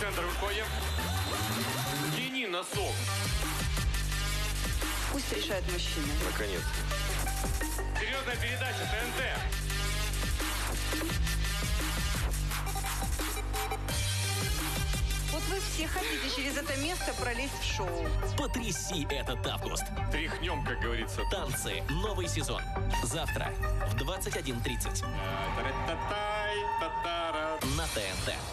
центр выходим. Тяни носок. Пусть решает мужчина. Наконец. Серьезная передача, ТНТ. Вот вы все хотите через это место пролезть в шоу. Потряси этот август. Тряхнем, как говорится. Танцы. Новый сезон. Завтра в 21.30 э, Та-та-та-та.